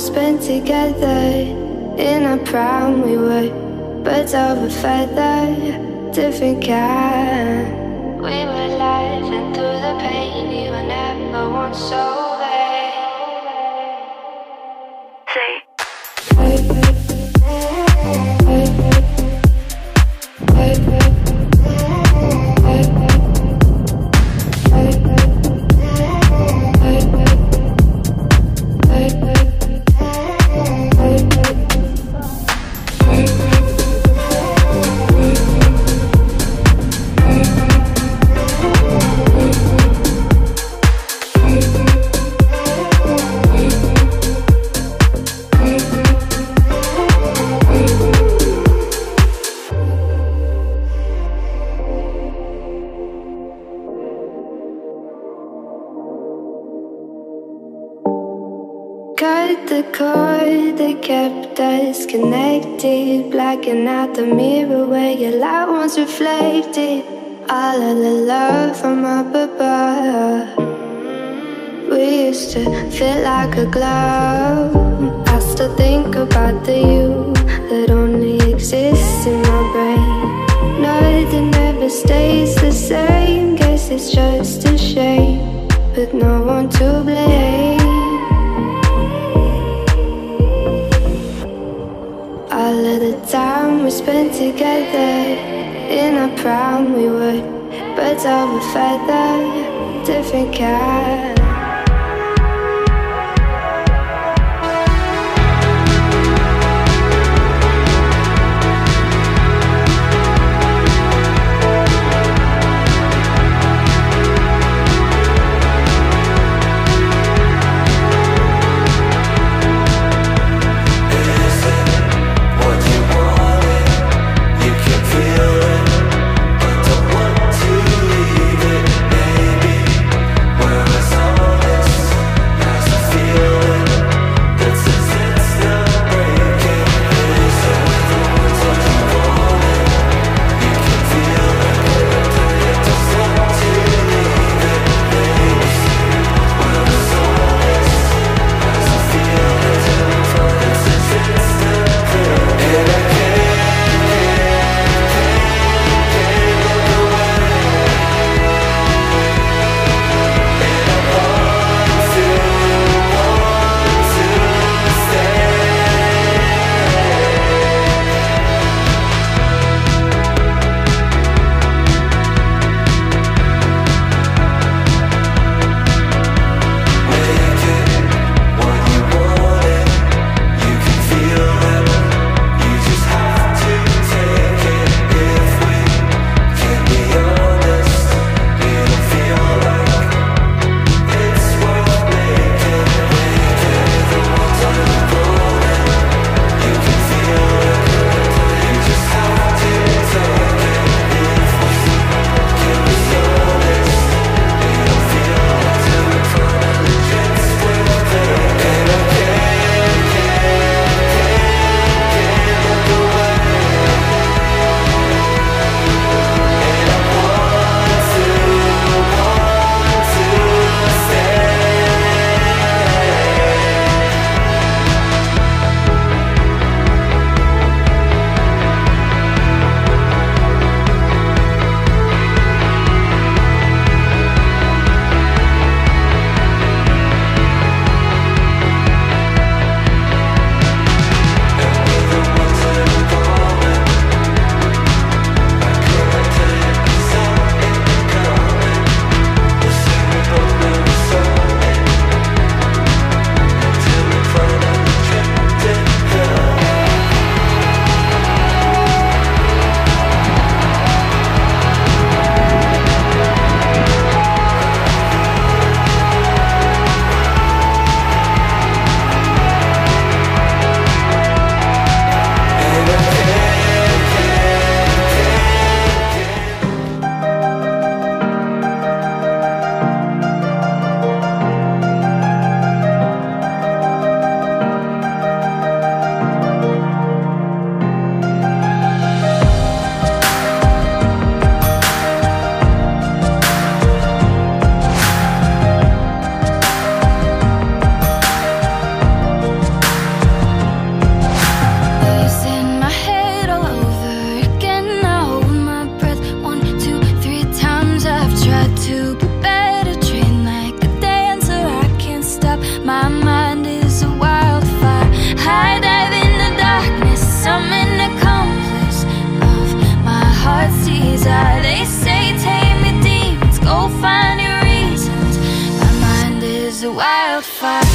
spent together In our prime we were birds of a feather Different kind. We were laughing through the pain You were never once sober the cord that kept us connected Blacking out the mirror where your light once reflected. All of the love from up above. We used to feel like a glove I still think about the you that only exists in my brain. Nothing ever stays the same Guess it's just a shame. With no one to blame we spent together. In a prime we were birds of a feather Different kind felt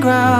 ground